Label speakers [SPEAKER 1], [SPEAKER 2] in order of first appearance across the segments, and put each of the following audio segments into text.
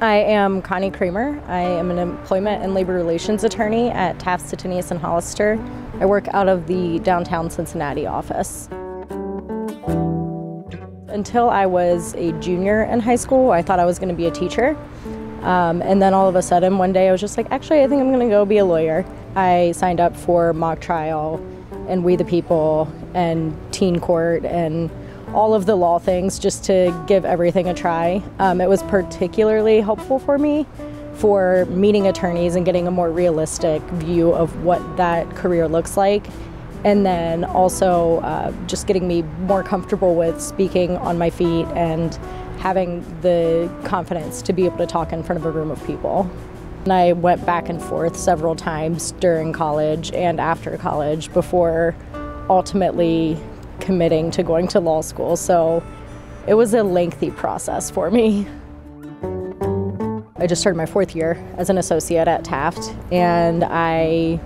[SPEAKER 1] I am Connie Kremer. I am an employment and labor relations attorney at Taft, Stettinius and Hollister. I work out of the downtown Cincinnati office. Until I was a junior in high school, I thought I was going to be a teacher. Um, and then all of a sudden, one day, I was just like, actually, I think I'm going to go be a lawyer. I signed up for mock trial and We the People and teen court and all of the law things just to give everything a try. Um, it was particularly helpful for me for meeting attorneys and getting a more realistic view of what that career looks like. And then also uh, just getting me more comfortable with speaking on my feet and having the confidence to be able to talk in front of a room of people. And I went back and forth several times during college and after college before ultimately committing to going to law school. So it was a lengthy process for me. I just started my fourth year as an associate at Taft, and I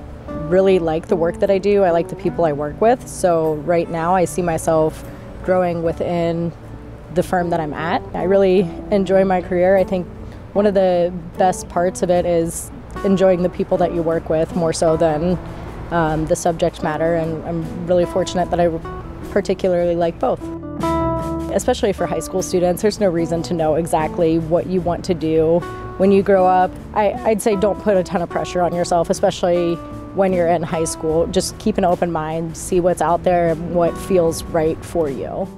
[SPEAKER 1] really like the work that I do. I like the people I work with. So right now I see myself growing within the firm that I'm at. I really enjoy my career. I think one of the best parts of it is enjoying the people that you work with more so than um, the subject matter. And I'm really fortunate that I particularly like both. Especially for high school students, there's no reason to know exactly what you want to do when you grow up. I, I'd say don't put a ton of pressure on yourself, especially when you're in high school. Just keep an open mind, see what's out there and what feels right for you.